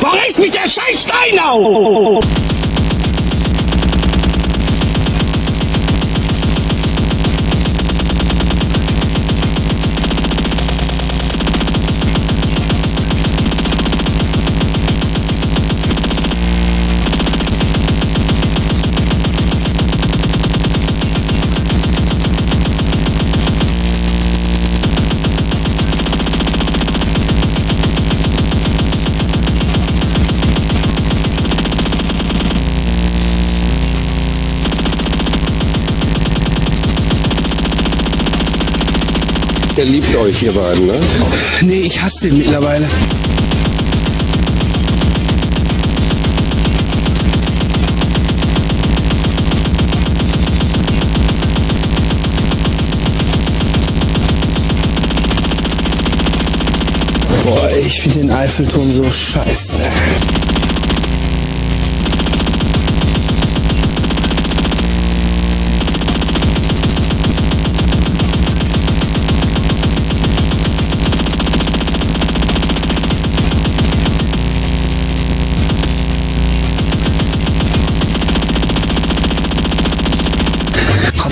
Warum reißt mich der scheiß Stein auf? Der liebt euch, ihr beiden, ne? Nee, ich hasse den mittlerweile. Boah, ich finde den Eiffelturm so scheiße.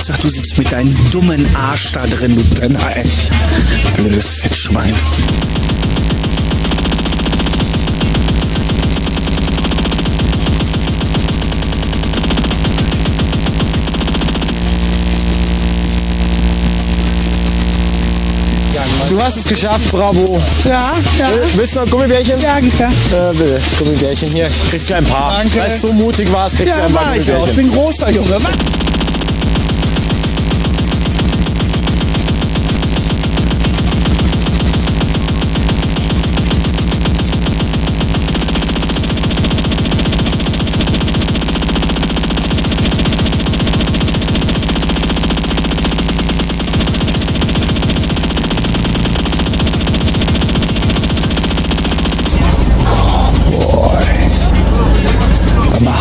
Hauptsache du sitzt mit deinem dummen Arsch da drin, du Brenner, ey. Blödes Fettschwein. Du hast es geschafft, bravo. Ja, ja. Willst du noch Gummibärchen? Ja, ja. Äh, will. Gummibärchen hier. Kriegst du ein paar. Danke. Weil du so mutig warst, kriegst du Ja, ein paar war ich auch. Ich Gummibärchen. bin großer Junge. Was?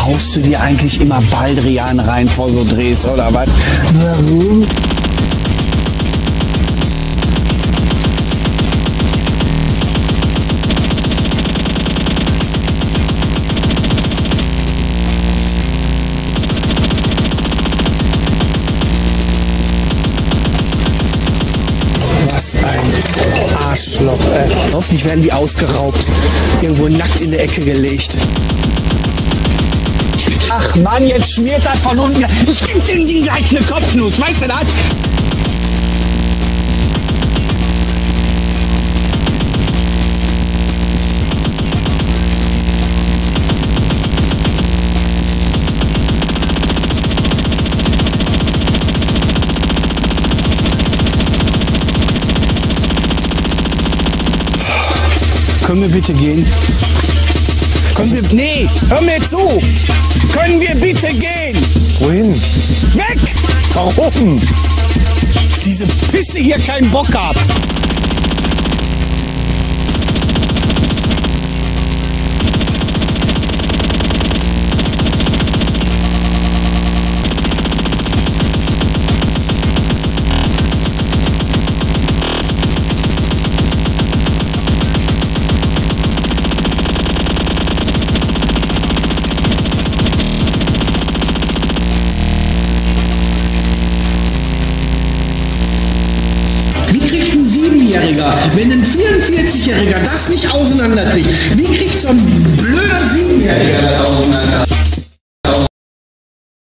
Haust du dir eigentlich immer Baldrian rein vor so Drehs oder was? Warum? Was ein Arschloch, ey. Hoffentlich werden die ausgeraubt. Irgendwo nackt in der Ecke gelegt. Ach Mann, jetzt schmiert das von unten. Ich geb dem gleich eine Kopfnuss, weißt du das? Können wir bitte gehen? Können wir. Nee, hör mir zu! Können wir bitte gehen? Wohin? Weg! Warum? Diese Pisse hier keinen Bock hab. Wenn ein 44-Jähriger das nicht auseinanderkriegt, wie kriegt so ein blöder 7-Jähriger das auseinander?